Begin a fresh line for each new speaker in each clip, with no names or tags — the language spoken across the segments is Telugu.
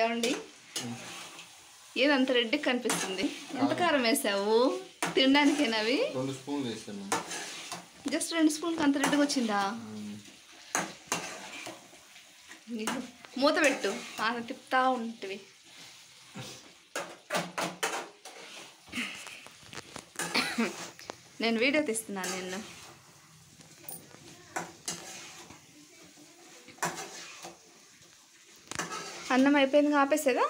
ఏమండి? ఏదంత రెడ్డి కనిపిస్తుంది. ఎంత కారం వేసావు? తినడానికేనా అవి?
రెండు స్పూన్లు వేసాను.
జస్ట్ రెండు స్పూన్కి అంత రెడ్డిగా వచ్చిందా? మూత పెట్టు. ఆన తిప్పుతా ఉంటివి. నేను వీడియో తీస్తున్నాను నిన్ను. అన్నం అయిపోయింది ఆపేసేదా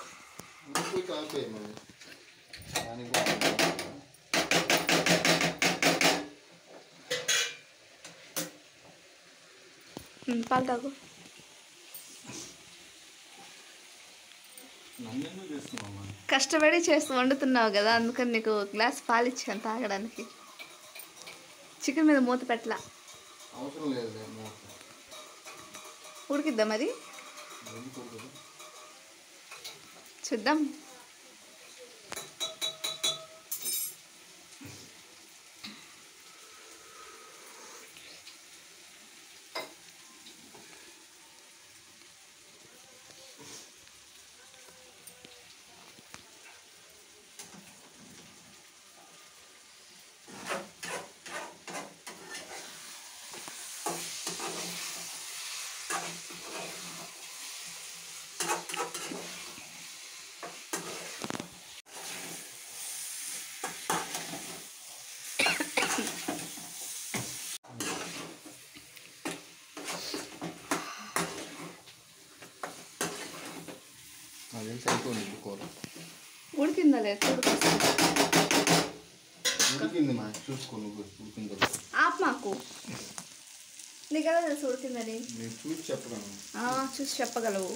పాలు తాగు. కష్టపడి చేస్తూ వండుతున్నావు కదా అందుకని నీకు గ్లాస్ పాలు ఇచ్చాను తాగడానికి. చికెన్ మీద మూత పెట్టలా?
అవసరం లేదు మూత.
ఉడికిద్దాం అది да?
నాకు తెలిసి అయిపోయింది కూర?
ఉడికిందా లేదు?
ఉడికింది మా చూసుకో నువ్వు ఉడికిందో
ఆప్ మాకు. నీకు ఎలా తెలుసు ఉడికిందని
నేను చూసి చెప్పగలను.
ఆ, చూసి చెప్పగలవు.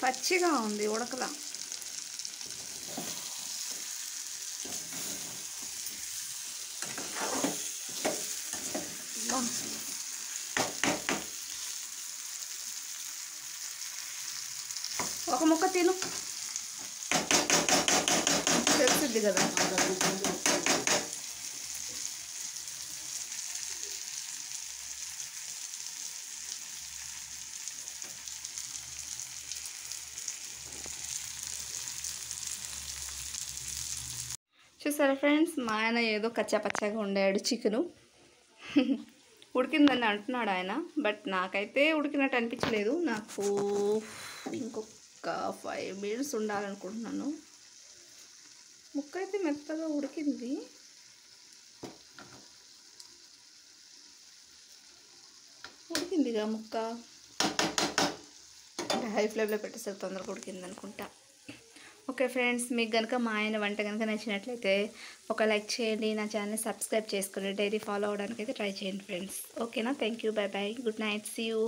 పచ్చిగా ఉంది ఉడకలా బా. ఒక ముక్క తిను. తెలుసుద్ది కదా. చూసారా ఫ్రెండ్స్? మా ఆయన ఏదో కచ్చాపచ్చాగా ఉండాడు చికెను. ఉడికిందని అంటున్నాడు ఆయన బట్ నాకైతే ఉడికినట్టు అనిపించలేదు. నాకు ఇంకొక ఒక ఫైవ్ మినిట్స్ ఉండాలనుకుంటున్నాను. ముక్క అయితే మెత్తగా ఉడికింది. ఉడికిందిగా ముక్క. హై ఫ్లేమ్లో పెట్టేసరికి తొందరగా ఉడికింది అనుకుంటా. ఓకే ఫ్రెండ్స్ మీకు కనుక మా ఆయన వంట కనుక నచ్చినట్లయితే ఒక లైక్ చేయండి నా ఛానల్ సబ్స్క్రైబ్ చేసుకుని డైలీ ఫాలో అవడానికి అయితే ట్రై చేయండి ఫ్రెండ్స్. ఓకేనా? Thank you bye bye good night see you.